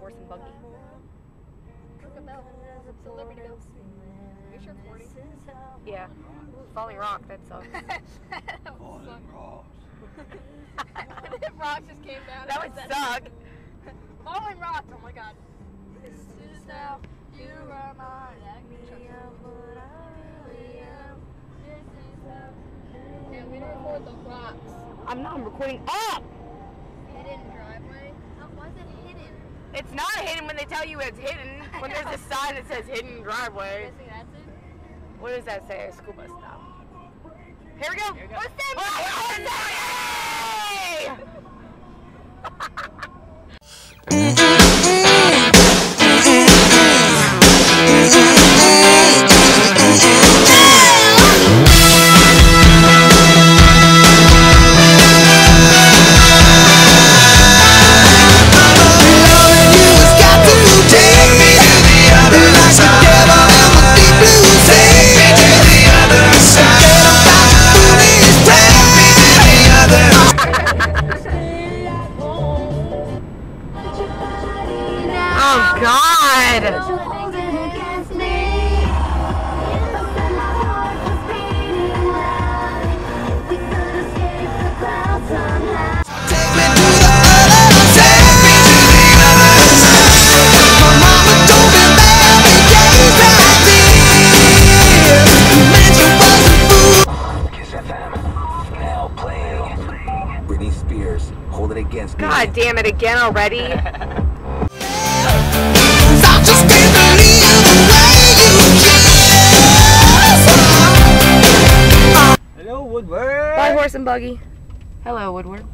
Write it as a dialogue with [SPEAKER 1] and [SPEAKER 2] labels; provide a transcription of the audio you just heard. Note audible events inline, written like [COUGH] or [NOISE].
[SPEAKER 1] horse and buggy.
[SPEAKER 2] Look at that. It's a Liberty Bell. Are you sure?
[SPEAKER 1] Yeah. Falling Rock, that sucks. [LAUGHS]
[SPEAKER 2] that suck. [LAUGHS] [LAUGHS] Rocks just came down.
[SPEAKER 1] that would suck.
[SPEAKER 2] Falling rocks. Oh my god. This is how you are mine. Yeah, we don't record the rocks.
[SPEAKER 1] I'm not recording up!
[SPEAKER 2] Hidden driveway. How was it hidden?
[SPEAKER 1] It's not hidden when they tell you it's hidden. When there's a sign that says hidden driveway.
[SPEAKER 2] Guessing that's it.
[SPEAKER 1] What does that say? School bus stop. Here we go.
[SPEAKER 3] Here we go.
[SPEAKER 1] What's [LAUGHS] that? God!
[SPEAKER 3] Kiss FM. Now playing. Britney Spears. Hold it against me.
[SPEAKER 1] God damn it again already. [LAUGHS] and buggy. Hello, Woodward.